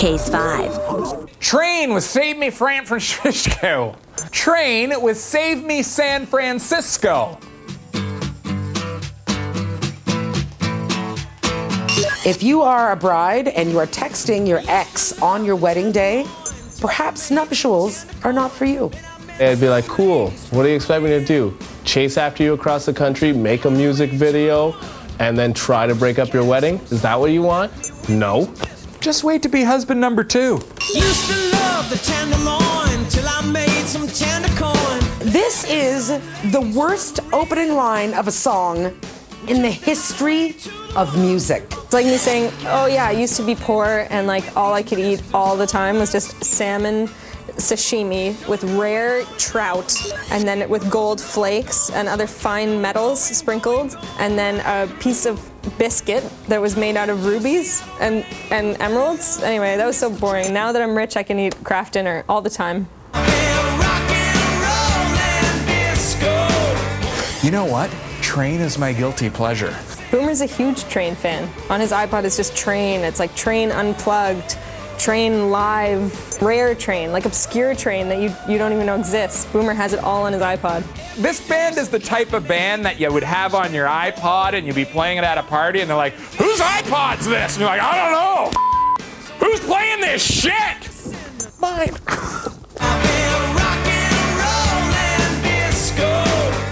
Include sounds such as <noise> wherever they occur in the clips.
Case 5. Train with Save Me San Francisco. Train with Save Me San Francisco. If you are a bride and you are texting your ex on your wedding day, perhaps nuptials are not for you. It'd be like, cool, what do you expect me to do? Chase after you across the country, make a music video, and then try to break up your wedding? Is that what you want? No. Just wait to be husband number two. Used to love the tenderloin till I made some tender coin. This is the worst opening line of a song in the history of music. It's like me saying, oh yeah, I used to be poor and like all I could eat all the time was just salmon sashimi with rare trout and then with gold flakes and other fine metals sprinkled and then a piece of biscuit that was made out of rubies and, and emeralds. Anyway, that was so boring. Now that I'm rich, I can eat Kraft dinner all the time. You know what? Train is my guilty pleasure. Boomer's a huge Train fan. On his iPod, it's just Train. It's like Train Unplugged, Train Live, Rare Train, like obscure Train that you, you don't even know exists. Boomer has it all on his iPod. This band is the type of band that you would have on your iPod and you'd be playing it at a party and they're like, whose iPod's this? And you're like, I don't know. Who's playing this shit? Mine.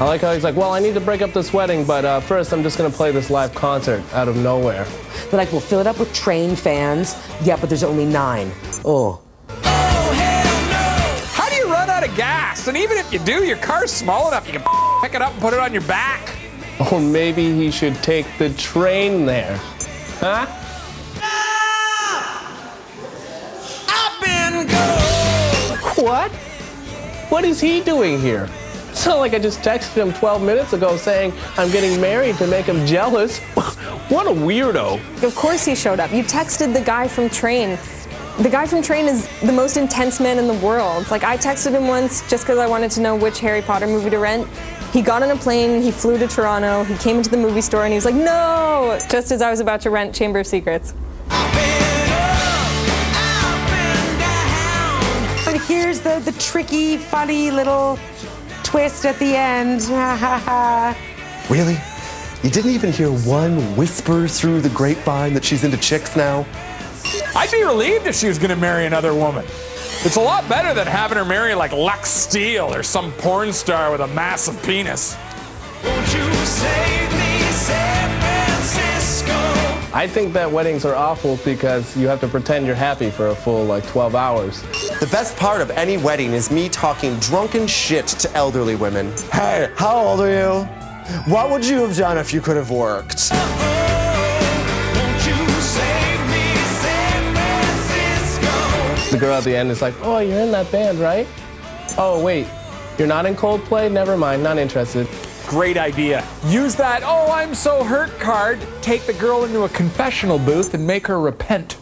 I like how he's like, well, I need to break up this wedding, but uh, first I'm just gonna play this live concert out of nowhere. They're like, we'll fill it up with train fans. Yeah, but there's only nine. Oh. How do you run out of gas? And even if you do, your car's small enough, you can <laughs> pick it up and put it on your back. Or maybe he should take the train there. Huh? I've been. What? What is he doing here? It's <laughs> not like I just texted him 12 minutes ago saying I'm getting married to make him jealous. <laughs> what a weirdo. Of course he showed up. You texted the guy from Train. The guy from Train is the most intense man in the world. Like, I texted him once just because I wanted to know which Harry Potter movie to rent. He got on a plane, he flew to Toronto, he came into the movie store, and he was like, no! Just as I was about to rent Chamber of Secrets. But here's the, the tricky, funny little twist at the end. Ha ha ha. Really? You didn't even hear one whisper through the grapevine that she's into chicks now? I'd be relieved if she was going to marry another woman. It's a lot better than having her marry like Lex Steele or some porn star with a massive penis. I think that weddings are awful because you have to pretend you're happy for a full like 12 hours. The best part of any wedding is me talking drunken shit to elderly women. Hey, how old are you? What would you have done if you could have worked? Won't you save me, San Francisco? The girl at the end is like, oh, you're in that band, right? Oh, wait, you're not in Coldplay? Never mind, not interested. Great idea. Use that, oh, I'm so hurt card. Take the girl into a confessional booth and make her repent.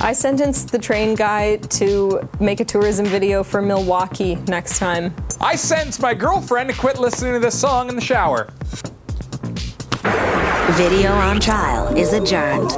I sentenced the train guy to make a tourism video for Milwaukee next time. I sentenced my girlfriend to quit listening to this song in the shower. Video on trial is adjourned.